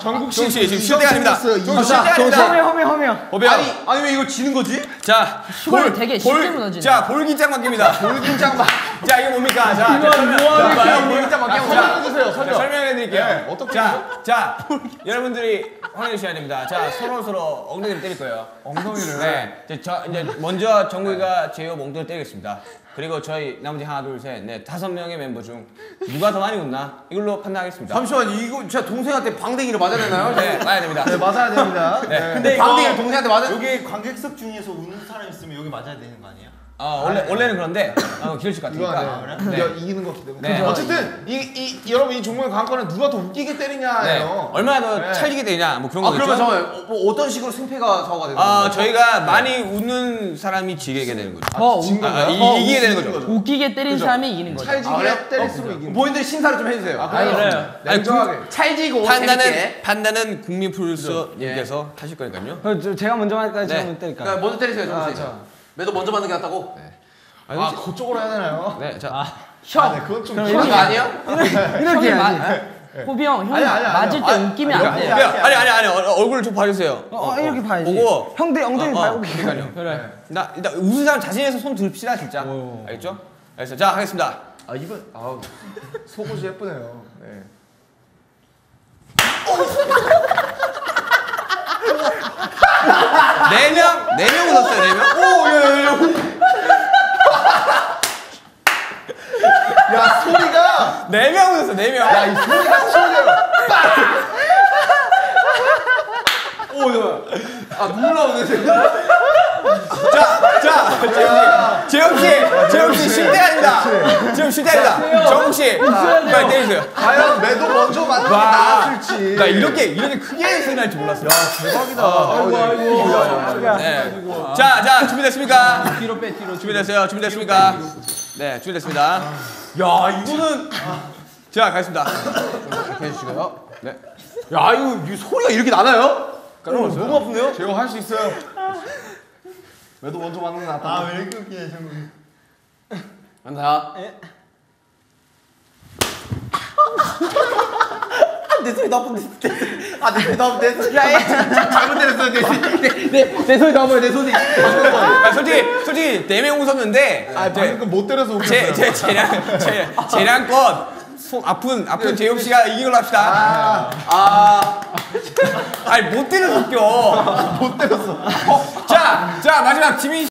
정국 씨, 정국 씨, 지금 때가 아닙니다. 정국 씨, 때가 아닙니다. 허명 허명. 보병. 아니 아니 왜 이거 지는 거지? 자, 슈가를 되게 쉽게 무너지네. 자, 볼기장 맡깁니다. 볼긴장 막 자, 이게 뭡니까? 자, 자, 설명. 볼긴장 자, 설명. 설명해 드릴게요. 네, 어떻게 자, 자, 여러분들이 확인해 주셔야 됩니다. 자, 서로 서로 엉덩이를 때릴 거예요. 엉덩이를 네. 이제 저 이제 먼저 정국이가 제이홉 엉덩이를 때리겠습니다. 그리고 저희 나머지 하나, 둘, 셋, 넷, 다섯 명의 멤버 중 누가 더 많이 웃나? 이걸로 판단하겠습니다. 잠시만 이거 제가 동생한테 방댕이를 맞아야 되나요? 네, 봐야 됩니다. 네 맞아야 됩니다. 네. 근데 방댕이를 동생한테 맞아? 여기 관객석 중에서 우는 사람 있으면 여기 맞아야 되는 거 아니에요? 아, 원래 원래는 그런데 어, 것 이거 같으니까. 네. 네. 이겨- 이기는 거 기대고. 네. 어쨌든 이, 이 여러분 이 종목의 관건은 누가 더 웃기게 네. 때리냐예요. 얼마나 더 네. 찰지게 되냐, 뭐 그런 아 거겠죠. 그러면 잠깐만 어, 뭐 어떤 식으로 승패가 사고가 되는 아, 거예요? 저희가 많이 웃는 사람이 지게 되는 거죠. 더진 건가요? 아, 이- 어, 이기게 되는 거죠. 웃기게 때린 사람이 이기는 거죠. 찰지게 아? 때릴수록 이기는. 본인들 심사를 좀 해주세요. 아, 그래요? 그래요. 냉정하게. 찰지고 판단은 재밌게. 판단은 국민 프로듀서님께서 하실 거니까요. 어, 저- 제가 먼저 할까요? 제가 네. 먼저 때릴까요? 그러니까 먼저 때리세요, 아, 정씨. 매도 먼저 맞는 게 낫다고? 아 그쪽으로 해야 되나요? 네, 자, 아, 네, 그건 좀. 그럼 그런 거 아니에요? 형이 마, 호비 형, 형이 아니, 아니, 아니. 맞을 때 웃기면 안 아니, 돼. 아니, 아니 아니 아니 어, 얼굴 좀 봐주세요. 어, 어, 이렇게 봐야지. 보고 형들 엉덩이 어, 어, 밟고 그러니까요. 그래. 나 일단 웃은 사람 자신에서 손 들읍시다 진짜. 알겠죠? 알겠어. 자 하겠습니다. 아 이분 아 속옷이 예쁘네요. 네. 네 명, 네 명 웃었어요. 네 명. 오, 예, 예, 예. 야 소리가 네명 웃었어. 네 명. 야 이 소리가 치네요. 아 눈물 나오네 지금. 자, 자, 재영 씨, 재영 씨, 아닙니다. 지금 아닙니다. 정국 씨, 빨리 때리세요. 과연 매도 먼저 맞는 게. 나았을지. 나 이렇게 이렇게 크게 소리 날 줄 몰랐어요. 대박이다. 아이고 아이고. 네. 자, 자, 준비됐습니까? 뒤로 빼, 뒤로. 준비됐어요? 준비됐습니까? 네, 준비됐습니다. 야 이거는 자, 가겠습니다. 해주시고요. 네. 야 이거 이 소리가 이렇게 나나요? 까먹었어요. 너무 아픈데요? 제가 할 수 있어요. 매도 먼저 맞는 게 낫다. 아왜 이렇게 웃기냐 정국이 간다. 내 소리 나쁜데. 아내 소리 나쁜데. 내 소리. 잘못 때렸어 내 소리. 내내 소리 나와요 내 소리. 아, 솔직히, 솔직히 네명 웃었는데, 아 방금 못 때려서 제, 웃겼어요. 제 재량, 제, 재량껏 손 아픈 아픈 재용 씨가 이긴 걸로 합시다. 아 아니 못 때려서 웃겨. 못 때렸어. 자, 자 마지막 지민